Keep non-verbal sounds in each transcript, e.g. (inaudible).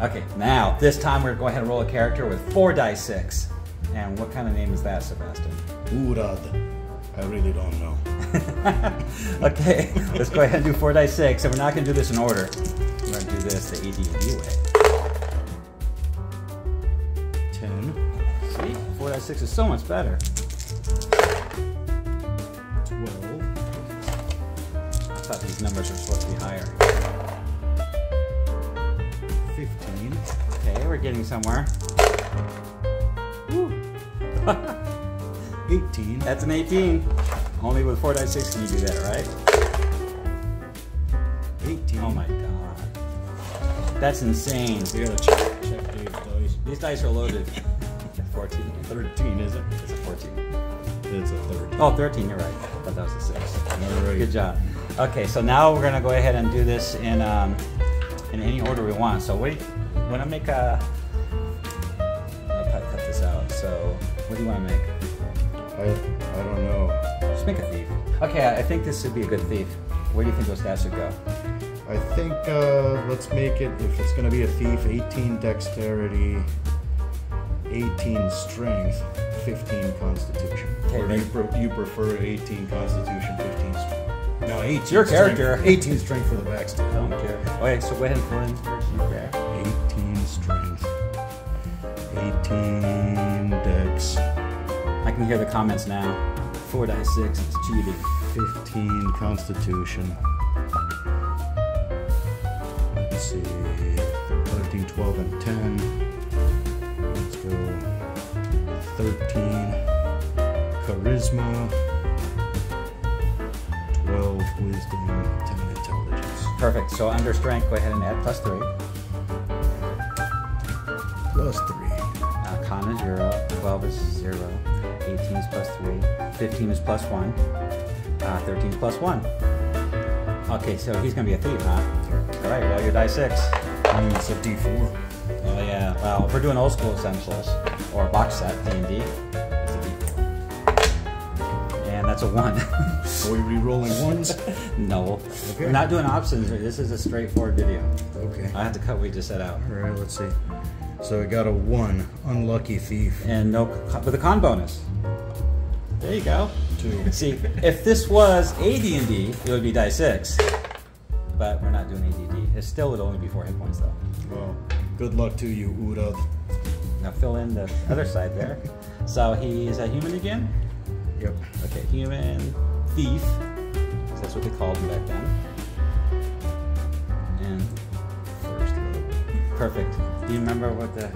Okay, now this time we're going to go ahead and roll a character with four dice six. And what kind of name is that, Sebastian? Urad. I really don't know. (laughs) okay, let's go ahead and do four dice six, and we're not going to do this in order. We're going to do this the AD&D way. Ten. See, four dice six is so much better. Twelve. I thought these numbers were supposed to be higher. Fifteen. Okay, we're getting somewhere. (laughs) Eighteen. That's an 18. Only with four dice six can you do that, right? Eighteen. Oh my god. That's insane. We gotta check, check Dave's dice. These dice are loaded. (laughs) 14. Thirteen, is it? It's a 14. It's a thirteen. Oh, 13, you're right. I thought that was a 6. All right. Good job. Okay, so now we're gonna go ahead and do this in um, in any order we want. So wait, wanna make a. I'll cut cut this out. So what do you wanna make? I, I don't know. Just make a thief. Okay, I I think this would be a good thief. Where do you think those guys should go? I think uh, let's make it if it's gonna be a thief, 18 dexterity, 18 strength, 15 constitution. Okay, or do you, pre- you prefer 18 constitution, 15 strength? No, 18. your strength- character. 18 strength for the backstab. I don't care. Okay, so go ahead and fill in first. You 18 strength, 18 dex, I can hear the comments now. Four dice six, it's cheating. 15 constitution. Let's see, 13, 12, and 10. Let's go 13 charisma, 12 wisdom, 10 intelligence. Perfect. So under strength, go ahead and add plus three. Plus 3. Uh, con is zero. 12 is zero. 18 is plus three. 15 is plus one. Uh, 13 is plus one. Okay, so he's gonna be a thief, huh? All right. Well, your die six. Mm, it's a d4. Oh yeah. Well, if we're doing old school essentials or a box set D and D, that's a one. (laughs) Are we re-rolling ones? no, Okay. we're not doing options. This is a straightforward video. Okay. I have to cut what we just set out. All right, let's see. So we got a 1, unlucky thief. and no with a con bonus. There you go. Two. (laughs) See, if this was AD&D, it would be die six, but we're not doing AD&D. It still would only be four hit points though. Well, good luck to you, Urad. Now fill in the other side there. (laughs) So he's a human again. Yep. Okay, human thief. That's what they called him back then. And first, perfect. Do you remember what the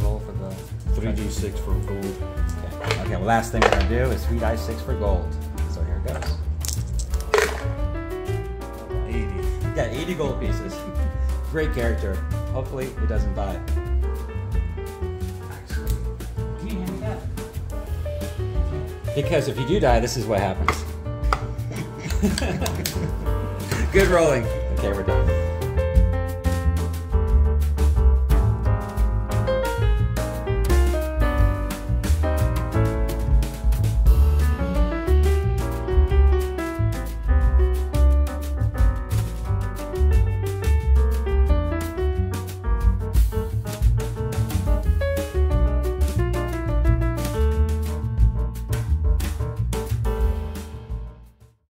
roll for the 3d6 for gold. Okay. okay, well, last thing we're gonna do is three dice six for gold. So here it goes. 80. You got 80 gold pieces. (laughs) Great character. Hopefully it doesn't die. Because if you do die, this is what happens. (laughs) Good rolling. Okay, we're done.